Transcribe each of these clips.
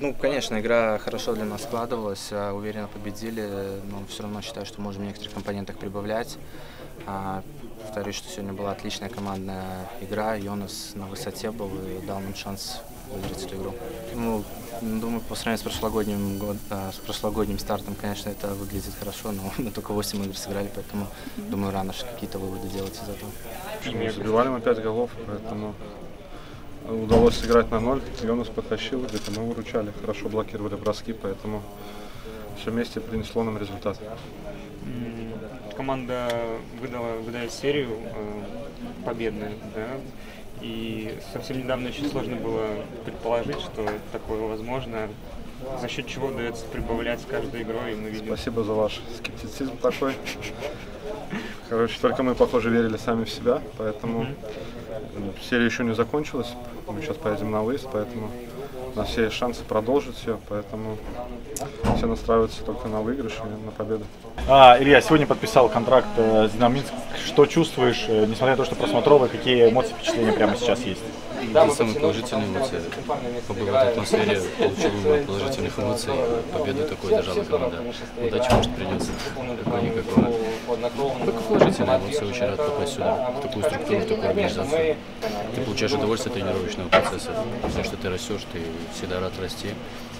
Ну, конечно, игра хорошо для нас складывалась, а, уверенно победили, но все равно считаю, что можем в некоторых компонентах прибавлять. А, Повторюсь, что сегодня была отличная командная игра, Йонас на высоте был и дал нам шанс выиграть эту игру. Ну, думаю, по сравнению с прошлогодним, год, а, с прошлогодним стартом, конечно, это выглядит хорошо, но мы только 8 игр сыграли, поэтому, думаю, рано же какие-то выводы делать из этого. Ну, Забивали мы 5 голов, поэтому удалось сыграть на ноль. Йонас потащил, где-то мы выручали, хорошо блокировали броски, поэтому все вместе принесло нам результат. Команда выдала, выдает серию э, победную, да, и совсем недавно очень сложно было предположить, что такое возможно, за счет чего удается прибавлять с каждой игрой, и мы видим. Спасибо за ваш скептицизм такой. Короче, только мы, похоже, верили сами в себя, поэтому серия еще не закончилась. Мы сейчас поедем на выезд, поэтому у нас все есть шансы продолжить все, поэтому все настраиваются только на выигрыш и на победу. А, Илья, сегодня подписал контракт э, с Динамо Минск. Что чувствуешь, э, несмотря на то, что просмотровый, какие эмоции, впечатления прямо сейчас есть? Да, самые положительные эмоции. Побыл в атмосфере, получил много положительных эмоций. Победу такой дожала команда. Удачи, может, придется. Какой-никакого. Только положительные эмоции. Очень рад попасть сюда, в такую структуру, в такую организацию. Ты получаешь удовольствие от тренировочного процесса, потому что ты растешь, ты всегда рад расти,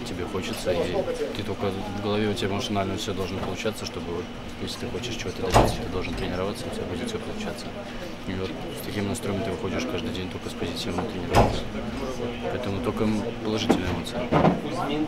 тебе хочется, и ты только в голове у тебя машинально все должно получаться, чтобы вот, если ты хочешь чего-то добиться, ты должен тренироваться, у тебя будет все получаться. И вот с таким настроем ты выходишь каждый день только с позитивом тренироваться. Поэтому только положительные эмоции.